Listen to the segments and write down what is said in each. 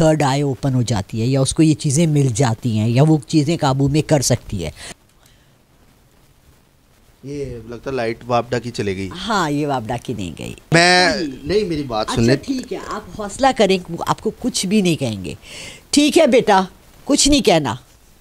Third I open हो जाती है या उसको ये चीज़ें मिल जाती हैं या वो चीज़ें काबू में कर सकती है। ये लगता लाइट वापडा की चले गई। हाँ ये वापडा की नहीं गई। मैं नहीं। मेरी बात सुनने अच्छा ठीक है आप हौसला करें आपको कुछ भी नहीं कहेंगे। ठीक है बेटा कुछ नहीं कहना।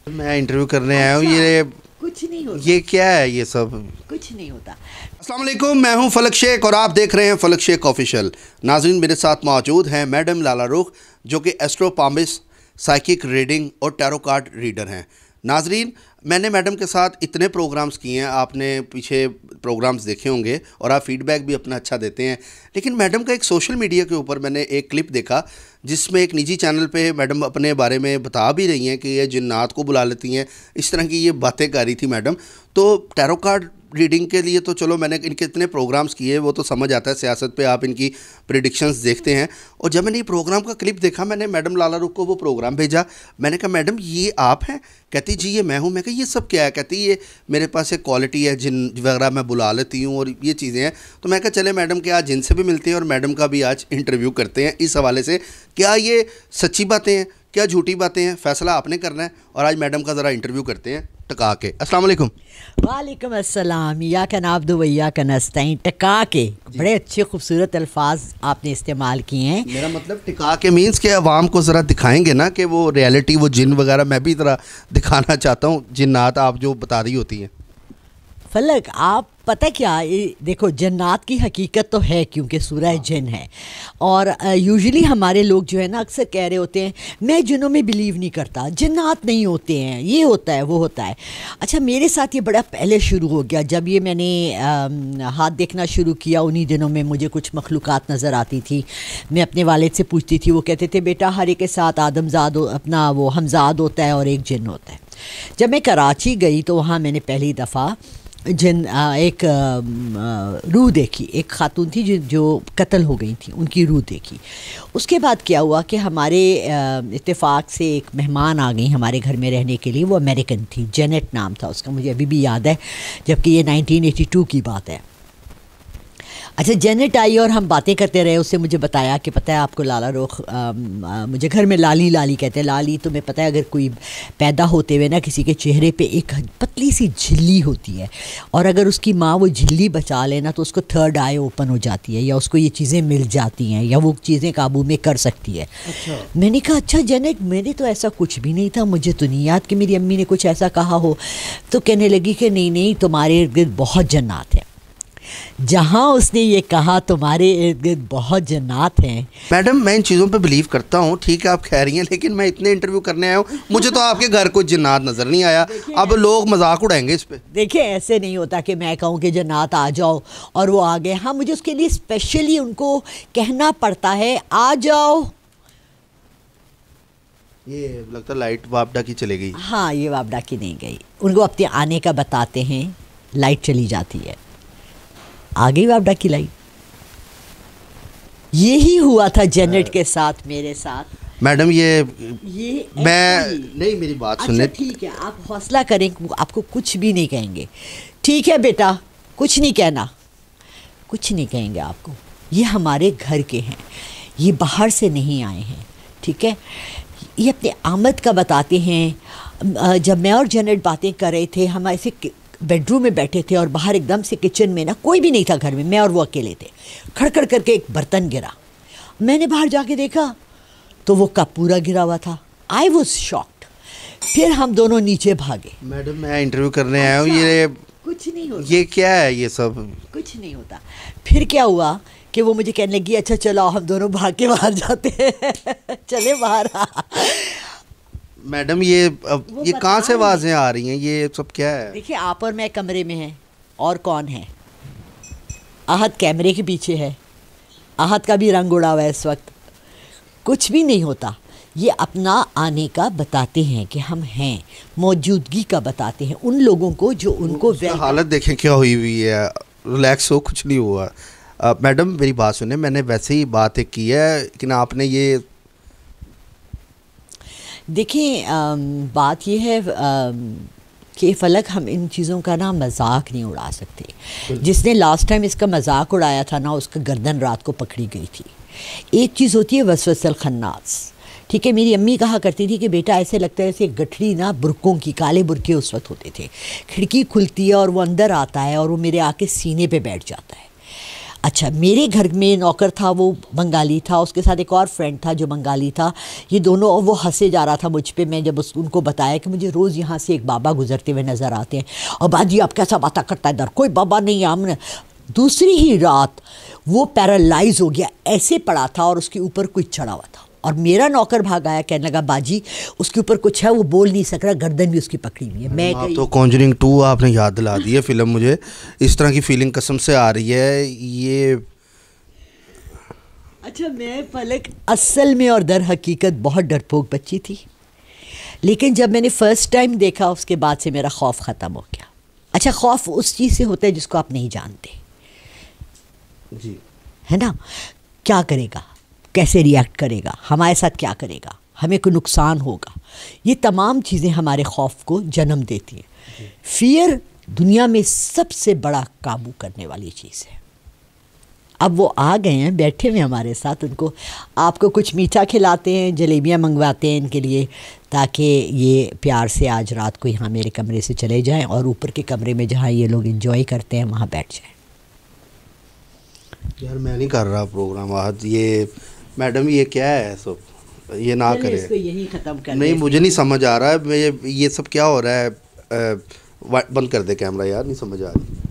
मैं इंटरव्यू करने आया हूँ ये कुछ नहीं होता। ये क्या है ये सब? कुछ नहीं होता। अस्सलाम वालेकुम मैं हूँ फलक शेख और आप देख रहे हैं फलक शेख ऑफिशियल। नाजरीन मेरे साथ मौजूद हैं मैडम लाला रुख जो कि एस्ट्रोपामिस साइकिक रीडिंग और टैरो कार्ड रीडर हैं। नाजरीन, मैंने मैडम के साथ इतने प्रोग्राम्स किए हैं, आपने पीछे प्रोग्राम्स देखे होंगे और आप फीडबैक भी अपना अच्छा देते हैं। लेकिन मैडम का एक सोशल मीडिया के ऊपर मैंने एक क्लिप देखा, जिसमें एक निजी चैनल पे मैडम अपने बारे में बता भी रही हैं कि ये जिन्नात को बुला लेती हैं। इस तरह की ये बातें कर रही थी मैडम। तो टैरो कार्ड रीडिंग के लिए तो चलो मैंने इनके इतने प्रोग्राम्स किए वो तो समझ आता है सियासत पे, आप इनकी प्रिडिक्शंस देखते हैं। और जब मैंने ये प्रोग्राम का क्लिप देखा, मैंने मैडम लाला रुख को वो प्रोग्राम भेजा, मैंने कहा, मैडम, ये आप हैं? कहती, जी, ये मैं हूँ। मैं कहा, ये सब क्या है? कहती, ये मेरे पास एक क्वालिटी है जिन वगैरह मैं बुला लेती हूँ और ये चीज़ें हैं। तो मैं कहा, चले मैडम के आज जिनसे भी मिलते हैं और मैडम का भी आज इंटरव्यू करते हैं, इस हवाले से, क्या ये सच्ची बातें हैं? क्या झूठी बातें हैं? फैसला आपने करना है और आज मैडम का ज़रा इंटरव्यू करते हैं, टका के। अस्सलाम वालेकुम अस्सलाम। या का नाबदो वैया का नस्तैन टिका के। बड़े अच्छे खूबसूरत अल्फाज आपने इस्तेमाल किए हैं। मेरा मतलब टिका के मीन्स के अवाम को ज़रा दिखाएँगे ना कि वो रियलिटी वो जिन वगैरह मैं भी ज़रा दिखाना चाहता हूँ जिन्नात आप जो बता रही होती हैं। फलक आप पता क्या ये देखो जन्नात की हकीकत तो है क्योंकि सूरह जिन है। और यूजुअली हमारे लोग जो है ना अक्सर कह रहे होते हैं मैं जिनों में बिलीव नहीं करता जन्नात नहीं होते हैं ये होता है वो होता है। अच्छा मेरे साथ ये बड़ा पहले शुरू हो गया जब ये मैंने आ, हाथ देखना शुरू किया उन्हीं दिनों में मुझे कुछ मखलूक नज़र आती थी। मैं अपने वालिद से पूछती थी वो कहते थे बेटा हर एक के साथ आदमजाद अपना वो हमजाद होता है और एक जिन होता है। जब मैं कराची गई तो वहाँ मैंने पहली दफ़ा जिन एक रू देखी। एक खातून थी जो जो कत्ल हो गई थी, उनकी रू देखी। उसके बाद क्या हुआ कि हमारे इत्तेफाक से एक मेहमान आ गई हमारे घर में रहने के लिए, वो अमेरिकन थी, जेनेट नाम था उसका, मुझे अभी भी याद है, जबकि ये 1982 की बात है। अच्छा जेनेट आई और हम बातें करते रहे उससे मुझे बताया कि पता है आपको लाला रोख मुझे घर में लाली लाली कहते हैं। लाली तो मैं पता है अगर कोई पैदा होते हुए ना किसी के चेहरे पे एक पतली सी झिल्ली होती है और अगर उसकी माँ वो झिल्ली बचा लेना तो उसको थर्ड आई ओपन हो जाती है या उसको ये चीज़ें मिल जाती हैं या वो चीज़ें काबू में कर सकती है। अच्छा। मैंने कहा अच्छा जेनेट मैंने तो ऐसा कुछ भी नहीं था मुझे तो नहीं याद कि मेरी अम्मी ने कुछ ऐसा कहा हो। तो कहने लगी कि नहीं नहीं तुम्हारे इर्द गिर्द बहुत जन्नात हैं। जहाँ उसने ये कहा तुम्हारे इर्द गिर्द बहुत जन्नात हैं। मैडम मैं इन चीज़ों पे बिलीव करता हूँ ठीक है आप कह रही हैं लेकिन मैं इतने इंटरव्यू करने आया हूँ मुझे तो आपके घर को जन्नात नज़र नहीं आया। अब लोग मज़ाक उड़ाएँगे इस पर देखिए ऐसे नहीं होता कि मैं कहूँ कि जन्नात आ जाओ और वो आ गए। हाँ मुझे उसके लिए स्पेशली उनको कहना पड़ता है आ जाओ। ये लगता लाइट वापडा की चली गई। हाँ ये वापडा की नहीं गई। उनको अपने आने का बताते हैं लाइट चली जाती है। आ गई वापडा की लाइट यही हुआ था जेनेट के साथ मेरे साथ। मैडम ये ये मैं नहीं मेरी बात अच्छा सुनने ठीक है आप हौसला करें आपको कुछ भी नहीं कहेंगे। ठीक है बेटा कुछ नहीं कहना। कुछ नहीं कहेंगे आपको। ये हमारे घर के हैं। ये बाहर से नहीं आए हैं। ठीक है? ये अपने आमद का बताते हैं। जब मैं और जेनेट बातें कर रहे थे हम ऐसे बेडरूम में बैठे थे और बाहर एकदम से किचन में ना कोई भी नहीं था घर में मैं और वो अकेले थे। खड़खड़ करके एक बर्तन गिरा। मैंने बाहर जाके देखा तो वो कप पूरा गिरा हुआ था। आई वॉज़ शॉक्ड फिर हम दोनों नीचे भागे। मैडम मैं इंटरव्यू करने आया हूँ ये कुछ नहीं होता। ये क्या है ये सब? कुछ नहीं होता। फिर क्या हुआ कि वो मुझे कहने लगी अच्छा चलो हम दोनों भाग के बाहर जाते हैं। चले बाहर मैडम ये अब ये कहाँ से आवाज़ें आ रही हैं? ये सब क्या है? देखिए आप और मैं कमरे में हैं और कौन है? आहत कैमरे के पीछे है। आहत का भी रंग उड़ा हुआ है इस वक्त। कुछ भी नहीं होता। ये अपना आने का बताते हैं कि हम हैं मौजूदगी का बताते हैं। उन लोगों को जो उनको हालत देखें क्या हुई हुई है। रिलैक्स हो कुछ नहीं हुआ। मैडम मेरी बात सुने। मैंने वैसे ही बात एक की है कि ना आपने ये देखिए बात यह है कि फ़लक हम इन चीज़ों का ना मज़ाक नहीं उड़ा सकते। जिसने लास्ट टाइम इसका मज़ाक उड़ाया था ना उसका गर्दन रात को पकड़ी गई थी। एक चीज़ होती है वसवसल खन्नास। ठीक है मेरी अम्मी कहा करती थी कि बेटा ऐसे लगता है जैसे गठड़ी ना बुरकों की काले बुरके उस वक्त होते थे। खिड़की खुलती है और वो अंदर आता है और वो मेरे आके सीने पे बैठ जाता है। अच्छा मेरे घर में नौकर था, वो बंगाली था, उसके साथ एक और फ्रेंड था जो बंगाली था। ये दोनों और वो हंसे जा रहा था मुझ पर मैं जब उस, उनको बताया कि मुझे रोज़ यहाँ से एक बाबा गुजरते हुए नज़र आते हैं। और बाजी, आप कैसा बात करता है? इधर कोई बाबा नहीं है हमने दूसरी ही रात वो पैरालाइज हो गया, ऐसे पड़ा था और उसके ऊपर कुछ चढ़ा हुआ और मेरा नौकर भाग आया कहने लगा बाजी उसके ऊपर कुछ है वो बोल नहीं सक रहा गर्दन भी उसकी पकड़ी हुई है। मैं तो कॉन्जरिंग टू आपने याद दिला दी है फ़िल्म मुझे। इस तरह की फीलिंग कसम से आ रही है ये अच्छा मैं फलक असल में और दर हकीकत बहुत डरपोक बच्ची थी। लेकिन जब मैंने फ़र्स्ट टाइम देखा उसके बाद से मेरा खौफ ख़त्म हो गया। अच्छा खौफ उस चीज़ से होता है जिसको आप नहीं जानते। जी। है ना? क्या करेगा? कैसे रिएक्ट करेगा? हमारे साथ क्या करेगा? हमें कोई नुकसान होगा? ये तमाम चीज़ें हमारे खौफ को जन्म देती हैं। फियर दुनिया में सबसे बड़ा काबू करने वाली चीज़ है। अब वो आ गए हैं बैठे हुए हमारे साथ उनको आपको कुछ मीठा खिलाते हैं जलेबियाँ मंगवाते हैं इनके लिए ताकि ये प्यार से आज रात को यहाँ मेरे कमरे से चले जाएँ और ऊपर के कमरे में जहाँ ये लोग इंजॉय करते हैं वहाँ बैठ जाएँ। यार मैं नहीं कर रहा प्रोग्राम आज ये मैडम ये क्या है? सब ये ना करे। यही ख़त्म कर नहीं मुझे नहीं समझ आ रहा है। ये ये सब क्या हो रहा है? बंद कर दे कैमरा यार नहीं समझ आ रही।